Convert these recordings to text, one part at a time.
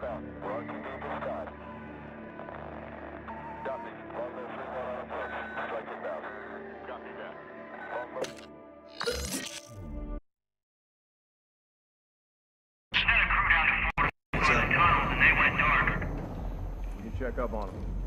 Southbound. We're on TV this time. Copy. Longbow 3-1 on approach. Strike inbound. Copy that. Longbow... Check up on him.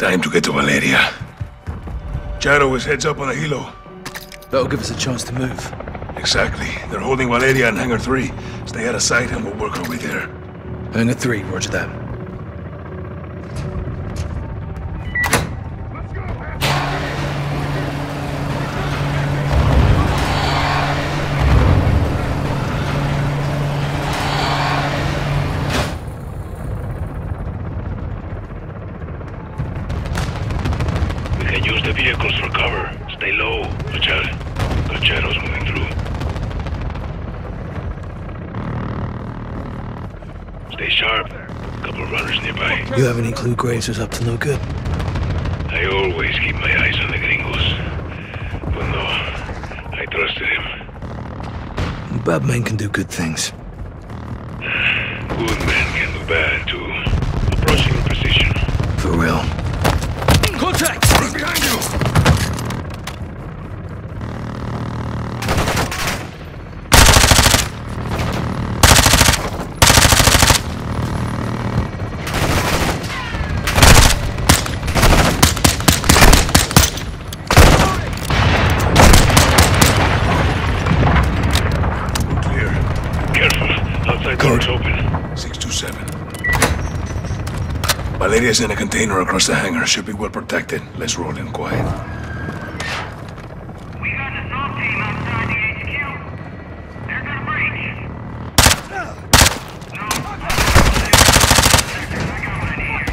Time to get to Valeria. Gyro is heads up on a helo. That'll give us a chance to move. Exactly. They're holding Valeria in Hangar 3. Stay out of sight and we'll work our way there. Hangar 3, roger that. We can use the vehicles for cover. Stay low, Machado. Got Gyro's moving through. Stay sharp. Couple runners nearby. You have any clue Graves was up to no good? I always keep my eyes on the gringos. But no, I trusted him. Bad men can do good things. Good men can do bad, too. Approaching in precision. For real. Contact! Right behind you! Clear. Careful. Outside door's open. 627. Valeria's in a container across the hangar. Should be well protected. Let's roll in quiet. We got an assault team outside the HQ. They're gonna breach. No. I got one in here.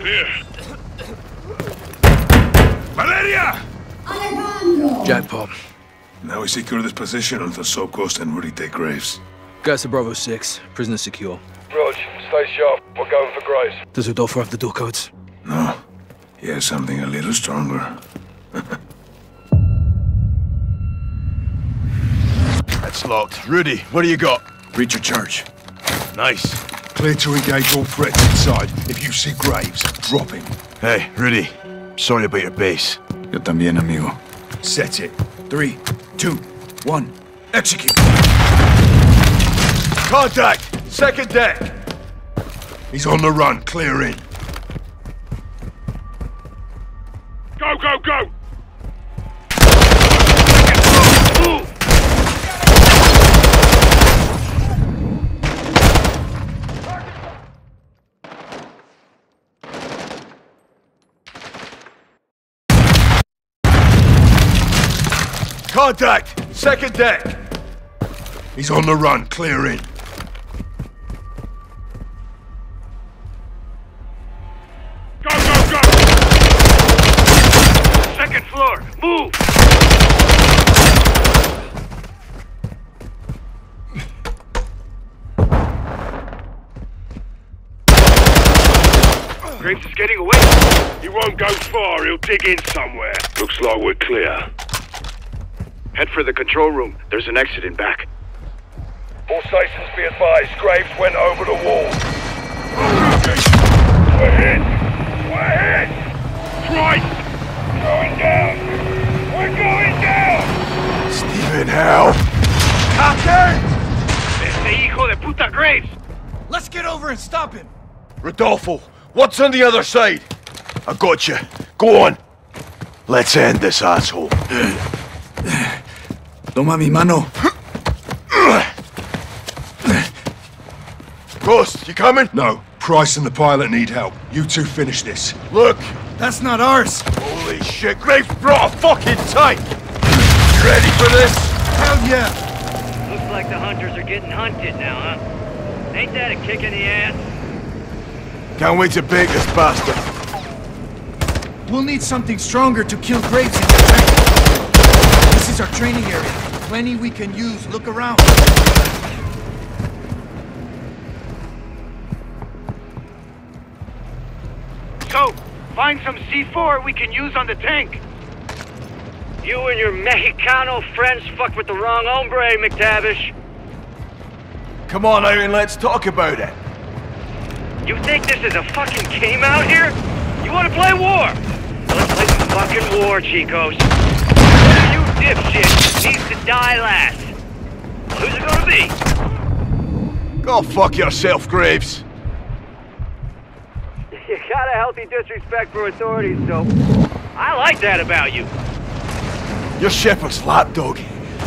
Clear. Valeria! Jackpot. Now we secure this position until Soap Ghost and Rudy take Graves. Guys to Bravo 6. Prisoner secure. Rog, stay sharp. We're going for Graves. Does Rodolfo have the door codes? No. He has something a little stronger. That's locked. Rudy, what do you got? Reach your church. Nice. Clear to engage all threats inside. If you see Graves, drop him. Hey, Rudy. Sorry about your base. Yo también, amigo. Set it. Three, two, one. Execute. Contact! Second deck! He's on the run. Clear in. Go, go, go! Contact! Second deck! He's on the run. Clear in. Go, go, go! Second floor, move! Graves is getting away. He won't go far. He'll dig in somewhere. Looks like we're clear. Head for the control room. There's an exit in back. All stations be advised. Graves went over the wall. We're hit! We're hit! Christ! Going down! We're going down! Stephen, hell! Captain! Este hijo de puta Graves! Let's get over and stop him! Rodolfo, what's on the other side? I got you. Go on. Let's end this asshole. Toma mi mano. Ghost, you coming? No. Price and the pilot need help. You two finish this. Look. That's not ours. Holy shit, Graves brought a fucking tank. You ready for this? Hell yeah. Looks like the hunters are getting hunted now, huh? Ain't that a kick in the ass? Can't wait to bake this bastard. We'll need something stronger to kill Graves in the tank. This is our training area. Plenty we can use. Look around. So, find some C4 we can use on the tank. You and your Mexicano friends fucked with the wrong hombre, McTavish. Come on out let's talk about it. You think this is a fucking game out here? You want to play war? Let's play some fucking war, Chicos. One of you dipshits needs to die last. Who's it gonna be? Go fuck yourself, Graves. You got a healthy disrespect for authorities, so I like that about you. You're Shepherd's lapdog.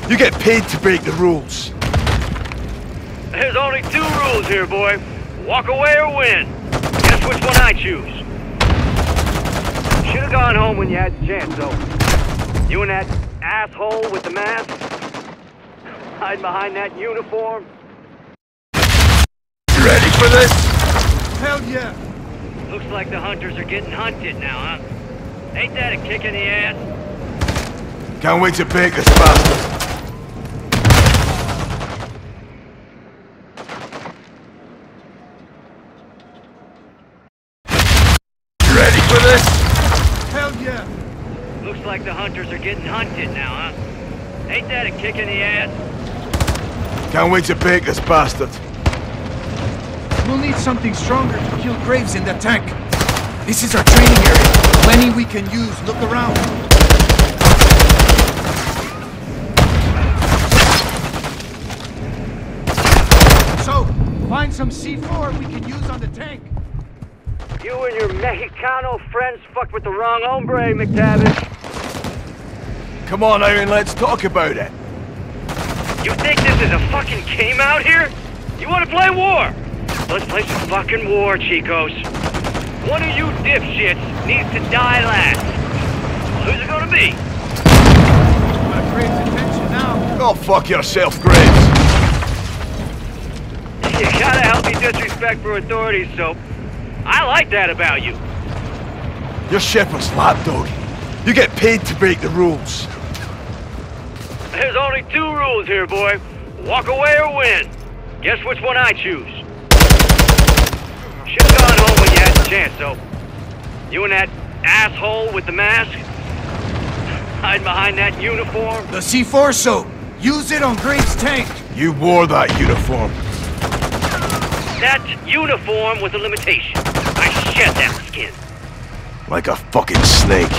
You get paid to break the rules. There's only two rules here, boy. Walk away or win. Guess which one I choose. Should've gone home when you had the chance, though. You and that asshole with the mask. Hide behind that uniform. Ready for this? Hell yeah. Looks like the hunters are getting hunted now, huh? Ain't that a kick in the ass? Can't wait to pick this bastard. Ready for this? Hell yeah. Looks like the hunters are getting hunted now, huh? Ain't that a kick in the ass? Can't wait to bake this bastard. We'll need something stronger to kill Graves in the tank. This is our training area. Plenty we can use. Look around. So, find some C4 we can use on the tank. You and your Mexicano friends fucked with the wrong hombre, McTavish. Come on and let's talk about it. You think this is a fucking game out here? You want to play war? Let's play some fucking war, Chicos. One of you dipshits needs to die last. Who's it gonna be? Got Graves' attention now. Go fuck yourself, Graves. You got a healthy disrespect for authorities, so I like that about you. You're Shepherd's lapdog. You get paid to break the rules. There's only two rules here, boy. Walk away or win. Guess which one I choose. Should've gone home when you had the chance, though. You and that asshole with the mask? Hide behind that uniform? The C4 soap. use it on Graves' tank. You wore that uniform. That uniform was a limitation. I shed that skin. Like a fucking snake.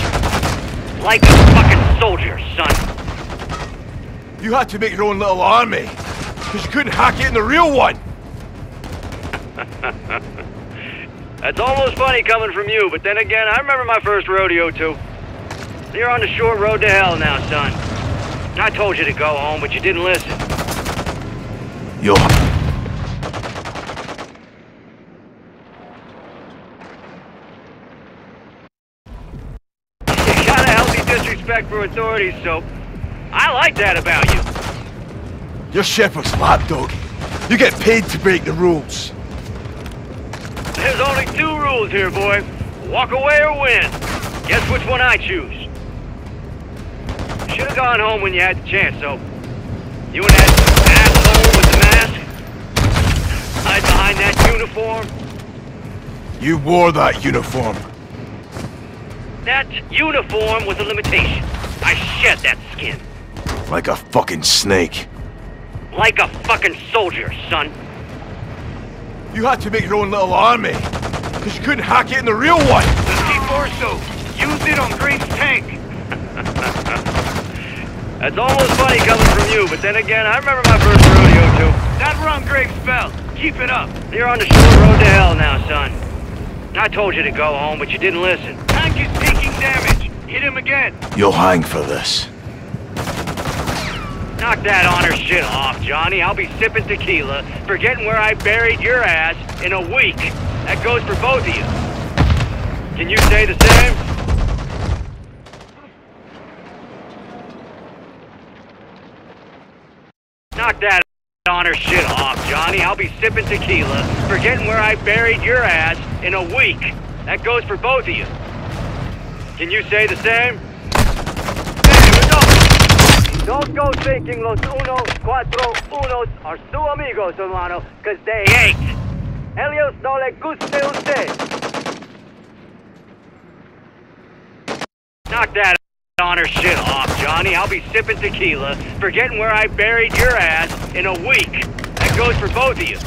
Like a fucking soldier, son. You had to make your own little army. Because you couldn't hack it in the real one. That's almost funny coming from you, but then again, I remember my first rodeo too. You're on the short road to hell now, son. I told you to go home, but you didn't listen. Yo. You got a healthy disrespect for authorities, so I like that about you. You're Shepherd's lapdog. You get paid to break the rules. There's only two rules here, boy. Walk away or win. Guess which one I choose. Should've gone home when you had the chance, though. You and that asshole with the mask? Hide behind that uniform? You wore that uniform. That uniform was a limitation. I shed that skin. Like a fucking snake. Like a fucking soldier, son. You had to make your own little army. Because you couldn't hack it in the real one. The C4 so use it on Graves' tank. That's almost funny coming from you, but then again, I remember my first rodeo too. That run Graves spell. Keep it up. You're on the short road to hell now, son. I told you to go home, but you didn't listen. Tank is taking damage. Hit him again. You'll hang for this. Knock that honor shit off, Johnny. I'll be sipping tequila, forgetting where I buried your ass in a week. That goes for both of you. Can you say the same? Knock that honor shit off, Johnny. I'll be sipping tequila, forgetting where I buried your ass in a week. That goes for both of you. Can you say the same? Don't go thinking los uno, cuatro, unos are su amigos, hermano, cause they ain't. Helios no le guste usted. Knock that honor shit off, Johnny. I'll be sipping tequila, forgetting where I buried your ass in a week. That goes for both of you.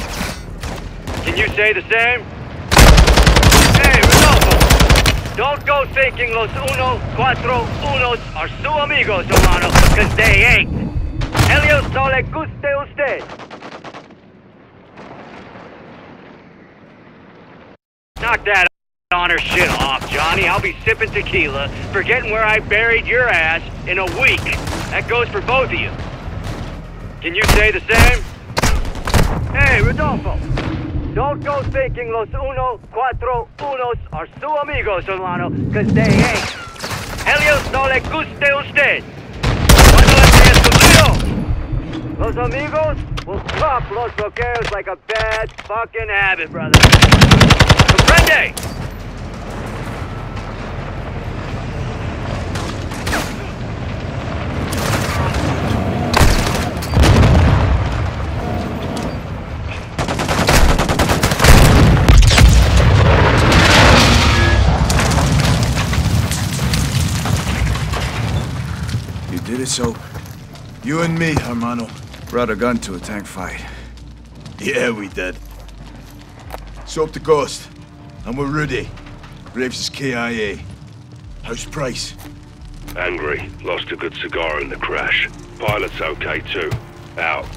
Can you say the same? Hey, Rodolfo! Don't go thinking los uno, cuatro, unos are su amigos, hermano, cause they ain't. Helios no le guste usted. Knock that honor shit off, Johnny. I'll be sipping tequila, forgetting where I buried your ass in a week. That goes for both of you. Can you say the same? Hey, Rodolfo! Don't go thinking los uno, cuatro, unos are su amigos, hermano, cause they ain't. Helios no le guste usted. Los amigos will drop los bloqueos like a bad fucking habit, brother. Comprende? So. You and me, hermano, brought a gun to a tank fight. Yeah, we did. So up the coast. And we're ready. Graves is KIA. How's Price? Angry. Lost a good cigar in the crash. Pilot's okay too. Out.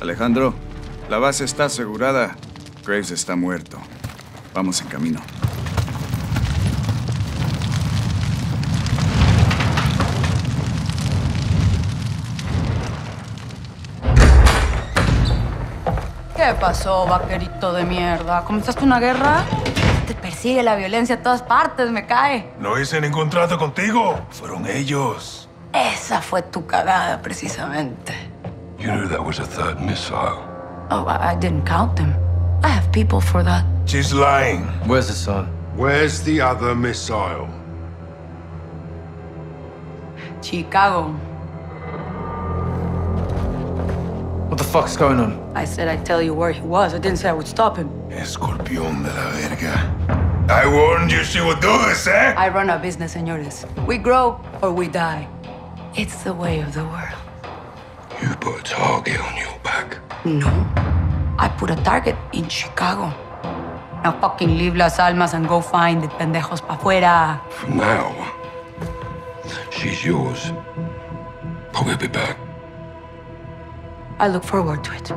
Alejandro, la base está asegurada. Graves está muerto. Vamos en camino. ¿Qué pasó, vaquerito de mierda? ¿Comenzaste una guerra? Te persigue la violencia a todas partes, me cae. No hice ningún trato contigo. Fueron ellos. Esa fue tu cagada, precisamente. You knew that was a third missile. Oh, I, I didn't count them. I have people for that. She's lying. Where's the son? Where's the other missile? Chicago. What the fuck's going on? I said I'd tell you where he was. I didn't say I would stop him. Escorpión de la verga. I warned you she would do this, eh? I run a business, señores. We grow or we die. It's the way of the world. You put a target on your back. No. I put a target in Chicago. Now fucking leave Las Almas and go find the pendejos pa' fuera. For now, she's yours. But we'll be back. I look forward to it.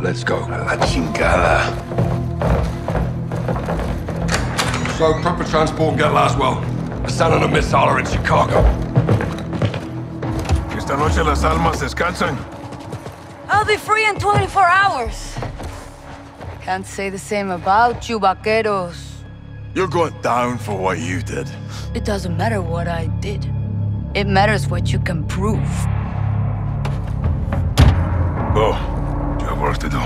Let's go. La chingada. So, proper transport get Laswell. A stand on a missile are in Chicago. Esta noche las almas descansan. I'll be free in 24 hours. Can't say the same about you, vaqueros. You're going down for what you did. It doesn't matter what I did. It matters what you can prove. Go. You have work to do.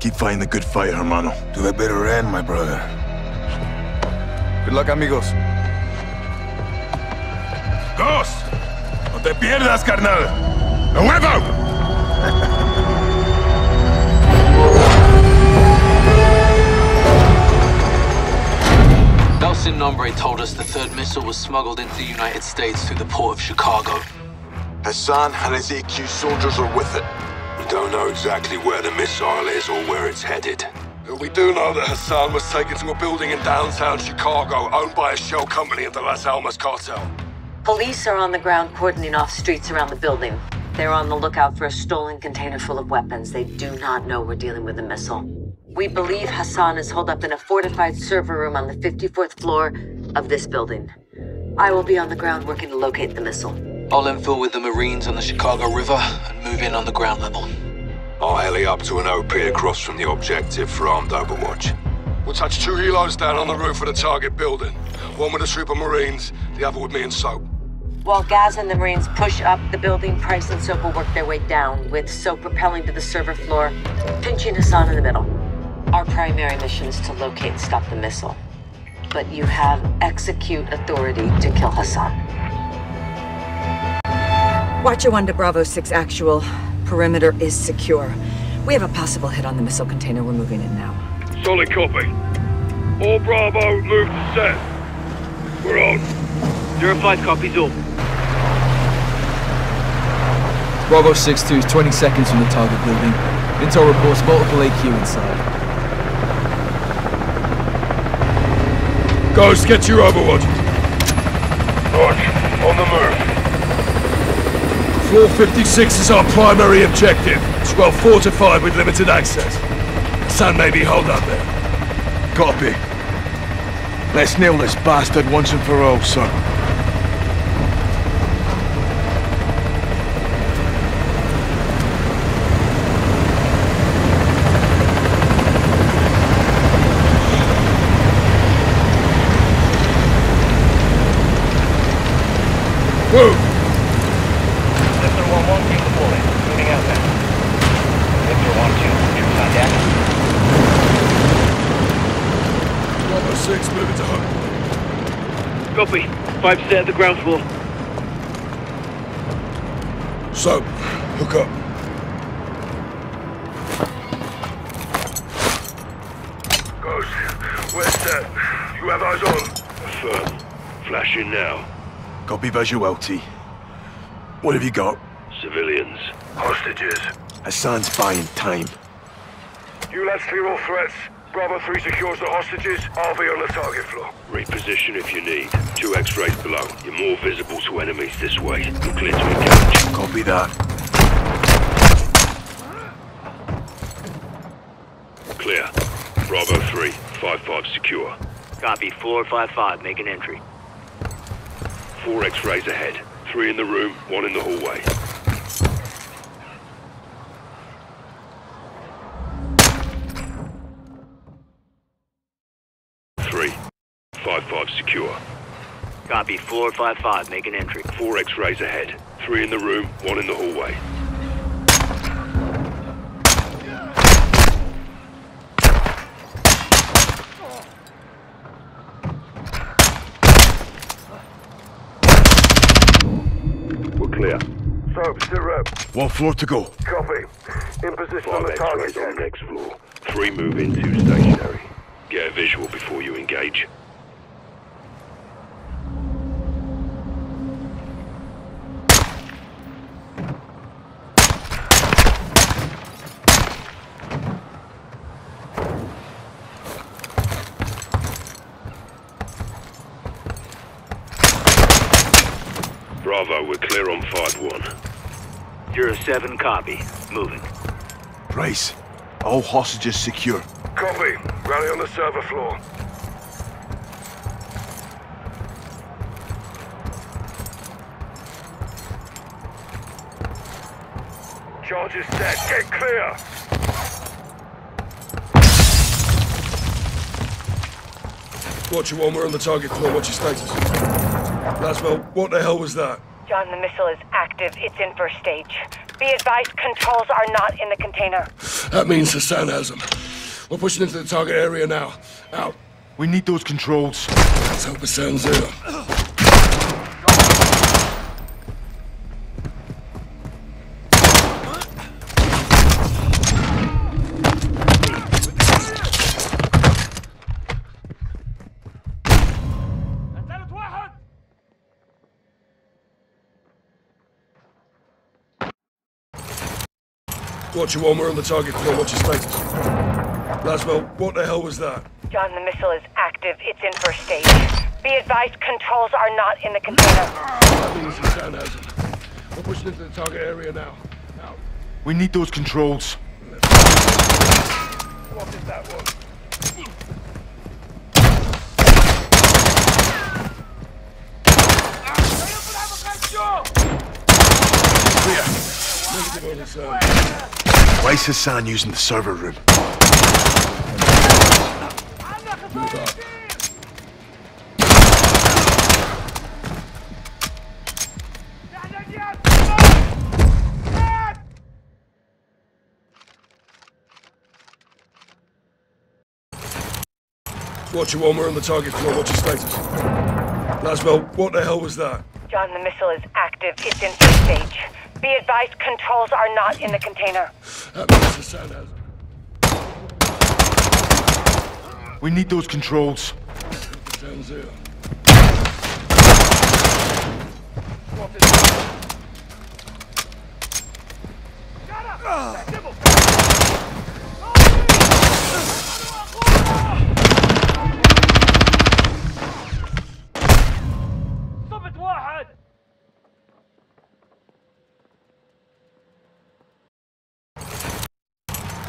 Keep fighting the good fight, hermano. To a better end, my brother. Good luck, amigos. Ghost! No te pierdas, carnal. ¡A huevo! El Sin Nombre told us the third missile was smuggled into the United States through the port of Chicago. Hassan and his AQ soldiers are with it. We don't know exactly where the missile is or where it's headed. We do know that Hassan was taken to a building in downtown Chicago owned by a shell company of the Las Almas cartel. Police are on the ground cordoning off streets around the building. They're on the lookout for a stolen container full of weapons. They do not know we're dealing with a missile. We believe Hassan is holed up in a fortified server room on the 54th floor of this building. I will be on the ground working to locate the missile. I'll infill with the Marines on the Chicago River and move in on the ground level. I'll heli up to an OP across from the objective for armed overwatch. We'll touch two helos down on the roof of the target building. One with a troop of Marines, the other with me and Soap. While Gaz and the Marines push up the building, Price and Soap will work their way down, with Soap propelling to the server floor, pinching Hassan in the middle. Our primary mission is to locate and stop the missile. But you have execute authority to kill Hassan. Watcher 1 to Bravo 6 actual. Perimeter is secure. We have a possible hit on the missile container. We're moving in now. Solid copy. All Bravo, move to set. We're on. Zero five copies all. Bravo 6-2 is 20 seconds from the target building. Intel reports multiple AQ inside. Ghost, get your overwatch. Roger. On the move. Floor 56 is our primary objective. It's well fortified with limited access. Sun may be holed up there. Copy. Let's nail this bastard once and for all, sir. Move! Lifter 1-1, keep the bullet. Moving out now. Lifter 1-2, troops on deck. Bravo 6, moving to home. Copy. Five set at the ground floor. So, hook up. Ghost, where's that? You have eyes on? Affirm. Flashing now. Copy visual, T. What have you got? Civilians. Hostages. Hassan's buying time. You lads clear all threats. Bravo 3 secures the hostages. I'll be on the target floor. Reposition if you need. Two X-rays below. You're more visible to enemies this way. You're clear to engage. Copy that. Clear. Bravo 3, 5-5 secure. Copy. Floor five five. Make an entry. Four X-rays ahead. Three in the room, one in the hallway. secure. Copy, four five five. make an entry. Four X-rays ahead. Three in the room, one in the hallway. clear. Soap, syrup. One floor to go. Copy. In position Five on the target. on the next floor. Three move in, two stationary. Get a visual before you engage. 5-1. Zero seven. Copy. Moving. Price. All hostages secure. Copy. Rally on the server floor. Charges set. Get clear. Watcher one, we're on the target floor. What's your status? Laswell, what the hell was that? John, the missile is active. It's in first stage. Be advised, controls are not in the container. That means Hassan has them. We're pushing into the target area now. Out. We need those controls. Let's hope Hassan's here. Watcher one, we're on the target floor. watch your status? Laswell, what the hell was that? John, the missile is active. It's in first stage. Be advised, controls are not in the container. That means Hassan has them. We're pushing into the target area now. Out. We need those controls. Spotted that one. Why is Hassan using the server room? Watcher one, we're on the target floor. What's your status? Laswell, what the hell was that? John, the missile is active. It's in first stage. Be advised, controls are not in the container. That means Hassan has. We need those controls. Sounds here.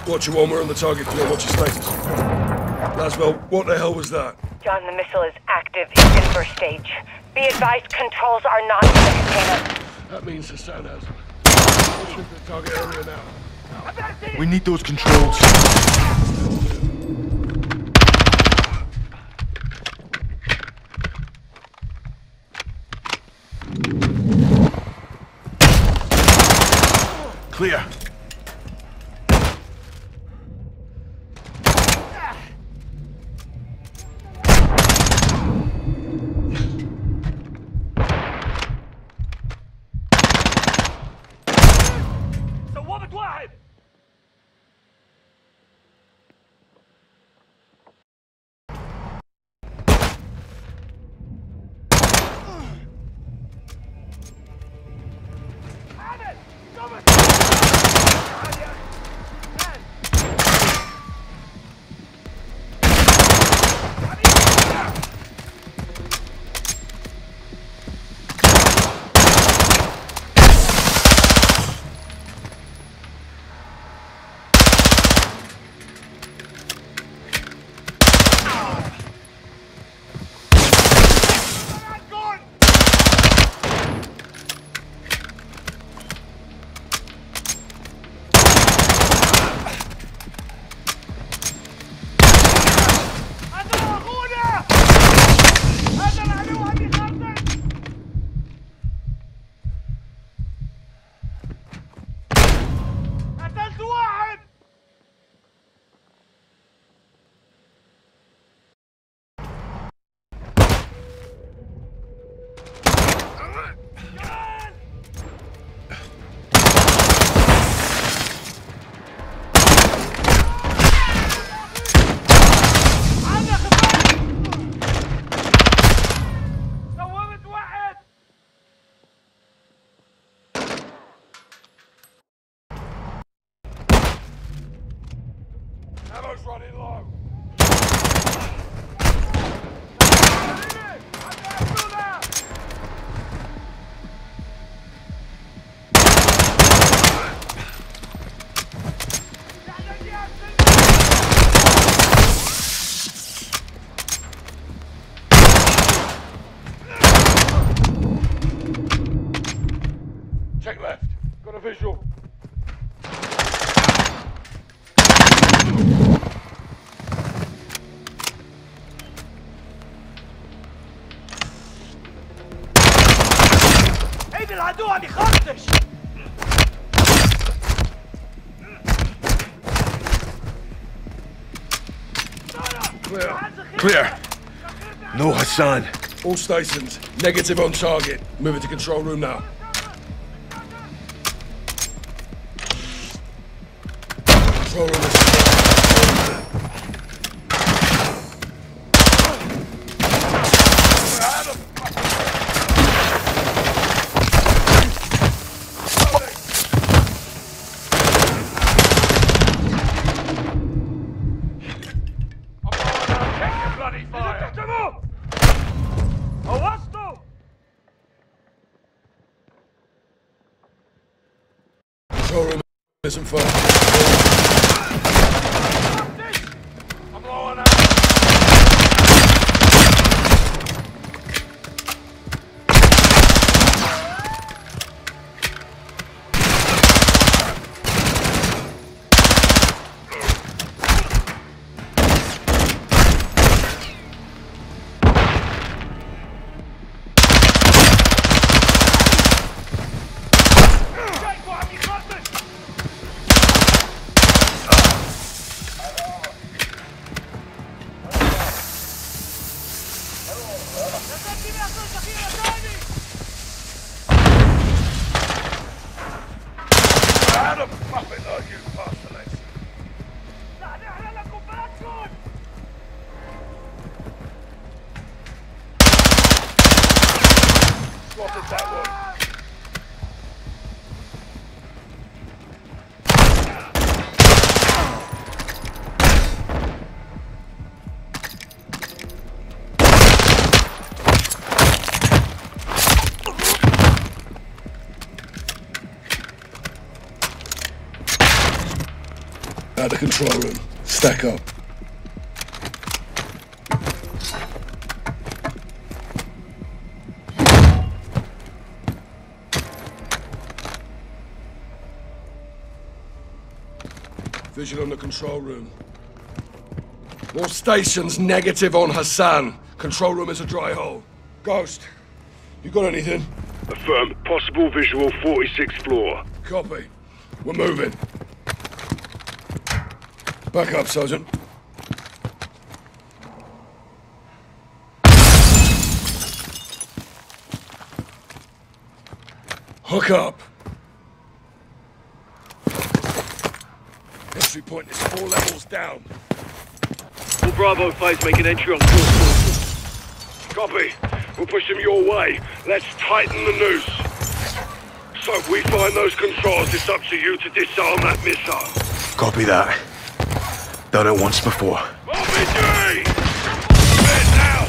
Watcher one, we're on the target floor. What's your status? Laswell, what the hell was that? John, the missile is active. It's in first stage. Be advised, controls are not in the container. That means Hassan has. What's in the target area now? We need those controls. Clear. Clear. No Hassan. All stations, negative on target. Moving to control room now. Control room Out the control room. Stack up. Visual on the control room. All stations negative on Hassan. Control room is a dry hole. Ghost, you got anything? Affirm. Possible visual 46th floor. Copy. We're moving. Back up, Sergeant. Hook up. Entry point is four levels down. All Bravo 5's making entry on course. Copy. We'll push them your way. Let's tighten the noose. So if we find those controls, it's up to you to disarm that missile. Copy that. Done it once before. RPG! Men now!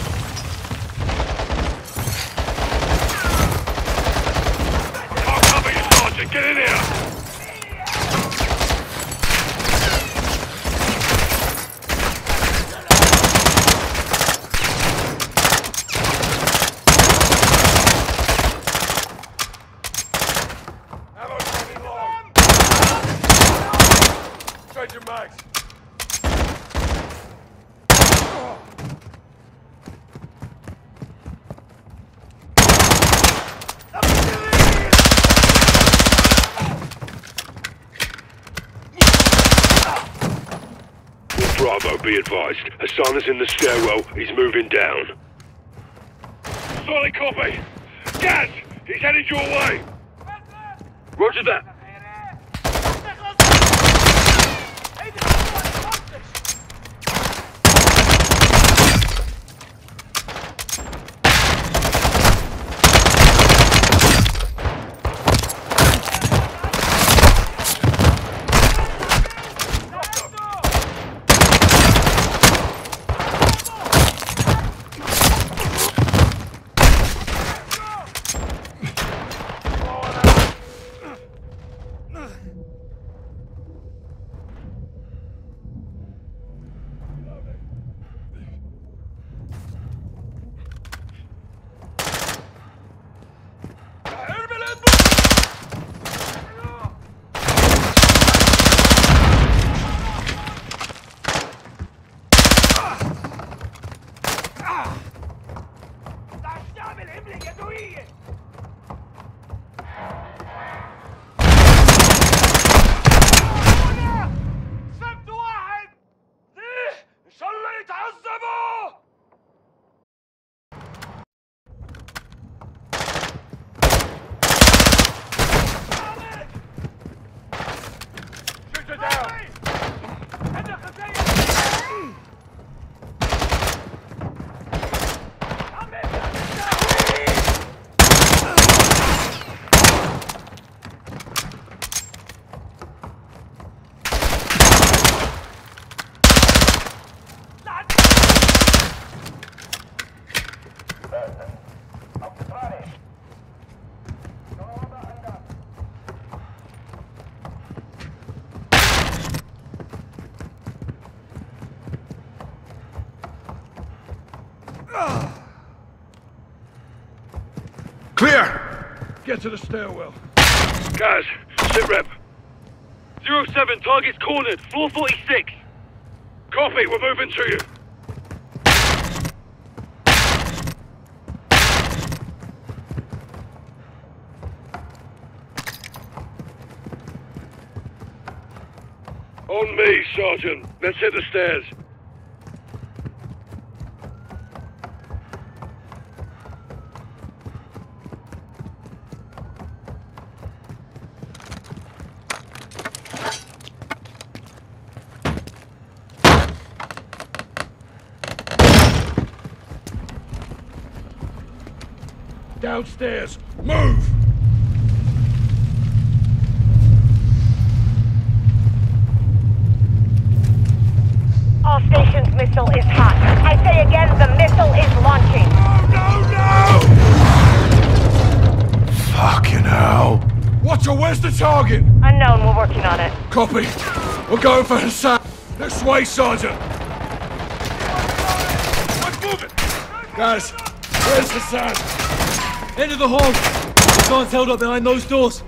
I'll cover you, Sergeant. Get in here! Change your mags. Bravo, be advised. Hassan is in the stairwell. He's moving down. Solid copy. Gaz! He's headed your way. Roger that. To the stairwell. Gaz, sit rep. Zero 07, target's cornered. Floor 46. Copy, we're moving to you. On me, Sergeant. Let's hit the stairs. Downstairs. Move! All stations missile is hot. I say again, the missile is launching. No, no, no! Fucking hell. Watcher, where's the target? Unknown, we're working on it. Copy. We're going for Hassan. This way, Sergeant. Let's move it. Guys, where's Hassan? End of the hall. Hassan's held up behind those doors.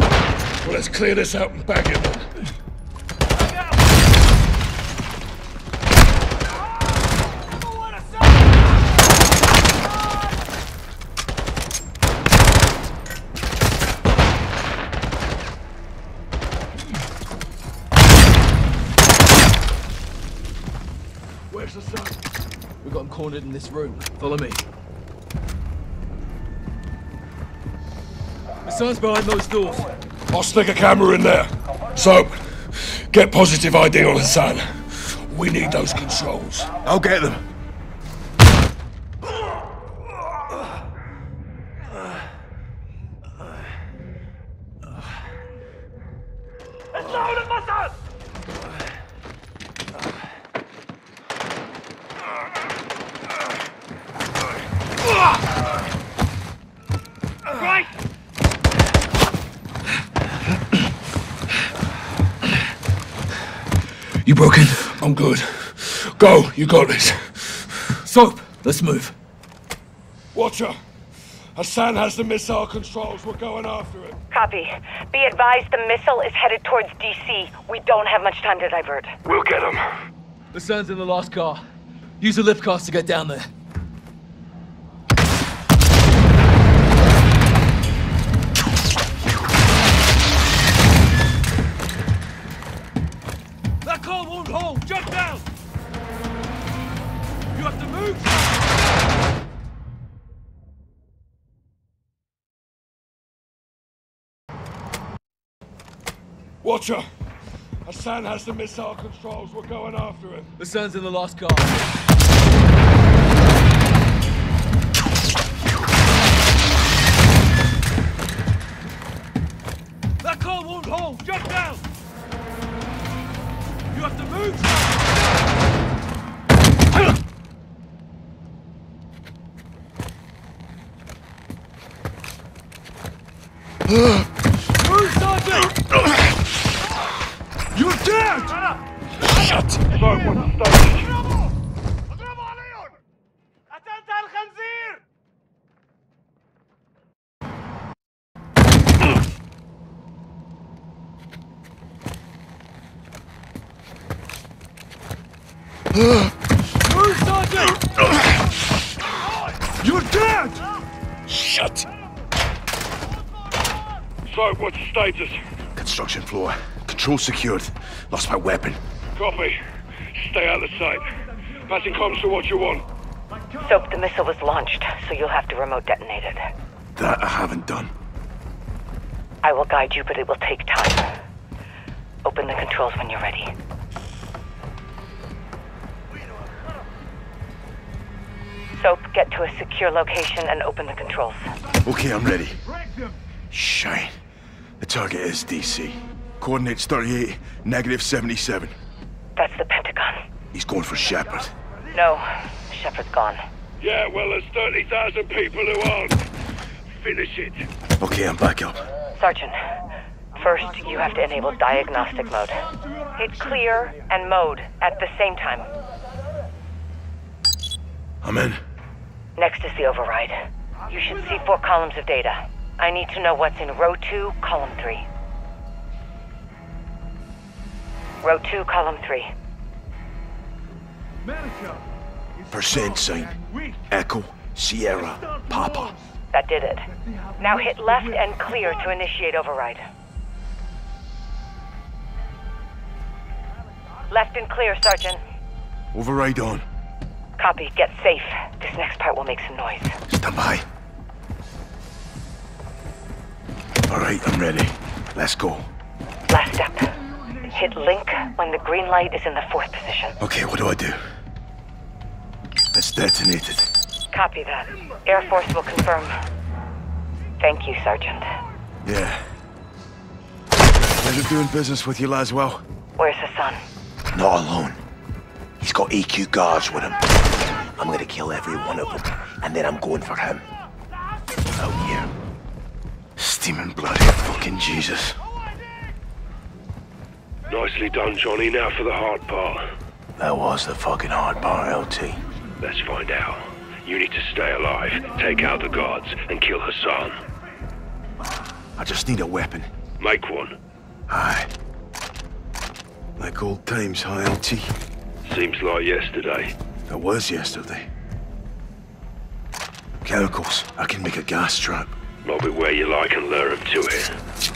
Well, let's clear this out and bag it then. Where's Hassan? We got him cornered in this room. Follow me. Hassan's behind those doors. I'll stick a camera in there. So, get positive ID on Hassan. We need those controls. I'll get them. Right! You broken? I'm good. Go, you got this. Soap, let's move. Watcher, Hassan has the missile controls. We're going after him. Copy. Be advised the missile is headed towards DC. We don't have much time to divert. We'll get him. Hassan's in the last car. Use the lift cars to get down there. Watcher, Hassan has the missile controls. We're going after him. Hassan's in the last car. That car won't hold! Jump down! You have to move! Move, floor. Control secured. Lost my weapon. Copy. Stay out of sight. Passing comms to Watcher one. Soap, the missile was launched, so you'll have to remote detonate it. That I haven't done. I will guide you, but it will take time. Open the controls when you're ready. Soap, get to a secure location and open the controls. Okay, I'm ready. Shine. The target is DC. Coordinates 38, negative 77. That's the Pentagon. He's going for Shepherd. No, Shepherd's gone. Yeah, well, there's 30,000 people who aren't. Finish it. Okay, I'm back up. Sergeant, first you have to enable diagnostic mode. Hit clear and mode at the same time. I'm in. Next is the override. You should see four columns of data. I need to know what's in row two, column three. Row two, column three. Percent sign. Echo, Sierra, Papa. That did it. Now hit left and clear to initiate override. Left and clear, Sergeant. Override on. Copy. Get safe. This next part will make some noise. Stand by. All right, I'm ready. Let's go. Last step. Hit link when the green light is in the fourth position. Okay, what do I do? It's detonated. Copy that. Air Force will confirm. Thank you, Sergeant. Yeah. Pleasure doing business with you, Laswell. Where's Hassan? Not alone. He's got AQ guards with him. I'm gonna kill every one of them, and then I'm going for him. Oh, Out here. Steaming bloody fucking Jesus. Nicely done, Johnny. Now for the hard part. That was the fucking hard part, LT. Let's find out. You need to stay alive, take out the guards, and kill Hassan. I just need a weapon. Make one. Aye. Like old times, huh, LT? Seems like yesterday. It was yesterday. Chemicals. I can make a gas trap. Lob it where you like and lure him to it.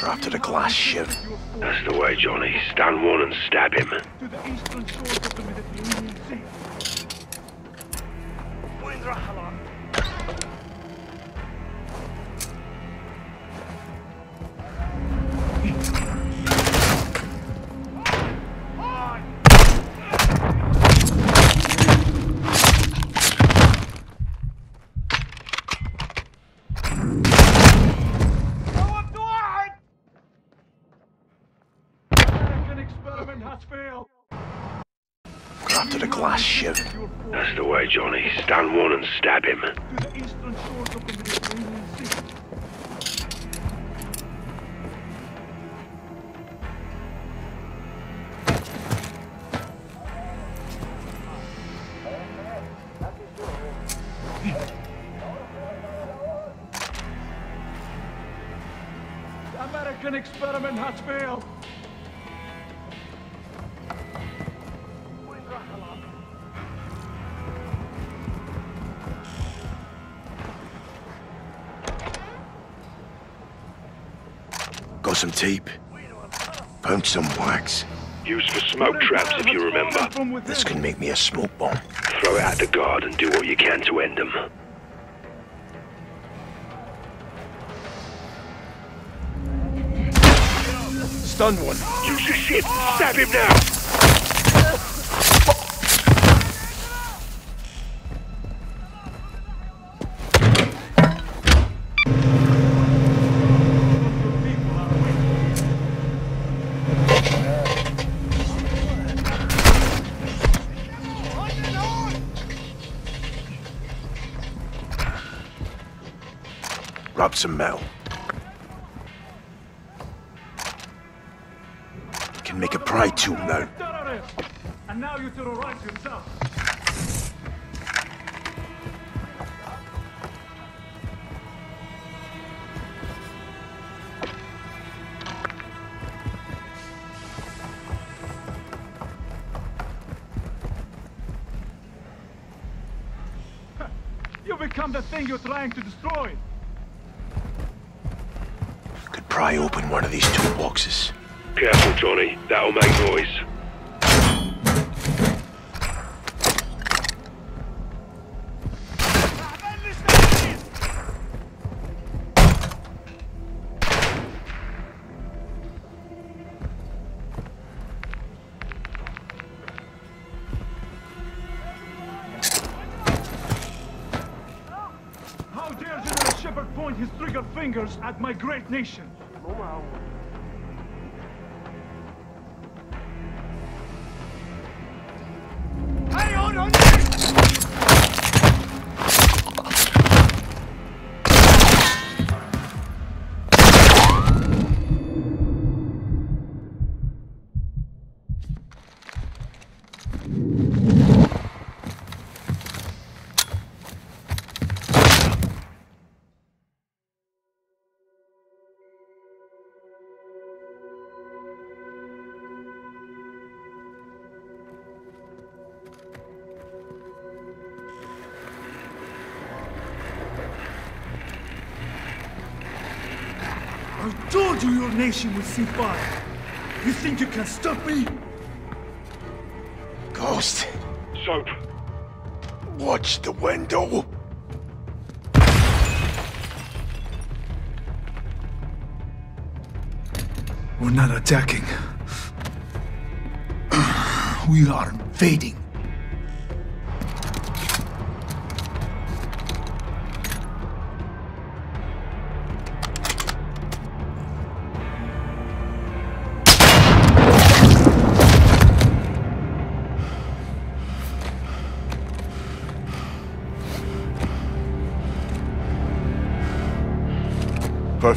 Crafted a glass ship. That's the way, Johnny. Stand one and stab him. Crafted a. That's the way, Johnny. Stand one and stab him. Tape. Found some wax. Used for smoke traps, if you remember. This can make me a smoke bomb. Throw it at the guard and do what you can to end them. Stunned one. Use your shit. Stab him now. Grab some metal. Can make a pry tool now. And now you terrorize yourself. You become the thing you're trying to destroy. Could pry open one of these toolboxes. Careful, Johnny. That'll make noise. How dare General Shepherd point his trigger fingers at my great nation? On, on! Nation would see fire. You think you can stop me? Ghost, Soap. watch the window. We're not attacking. We are invading.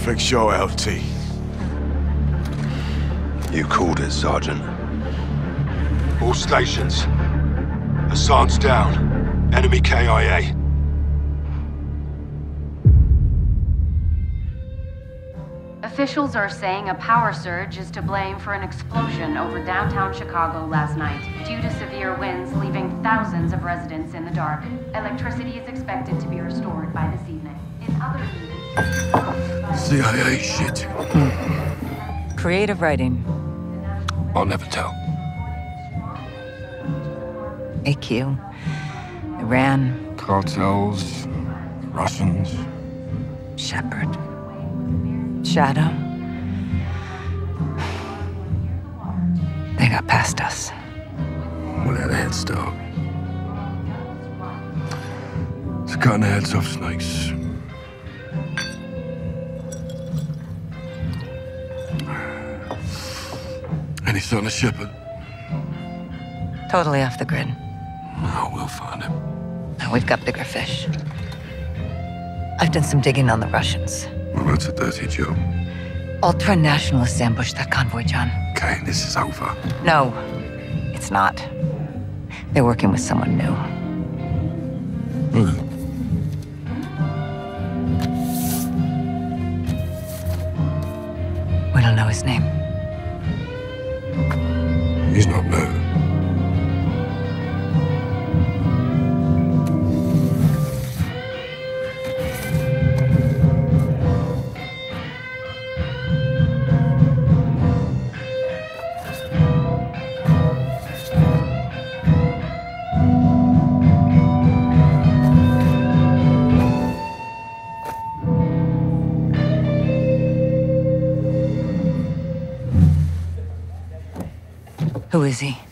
Perfect show, LT. You called it, Sergeant. All stations. Hassan's down. Enemy KIA. Officials are saying a power surge is to blame for an explosion over downtown Chicago last night, due to severe winds leaving thousands of residents in the dark. Electricity is expected to be restored by this evening. In other news, CIA shit. Creative writing. I'll never tell. AQ. Iran. Cartels, Russians. Shepherd. Shadow. They got past us. We had a head start. It's cutting the heads off snakes. Sign of Shepherd? Totally off the grid. Oh, we'll find him. Now we've got bigger fish. I've done some digging on the Russians. Well, that's a dirty job. Ultra nationalists ambushed that convoy, John. Okay, this is over. No, it's not. They're working with someone new. Who is he?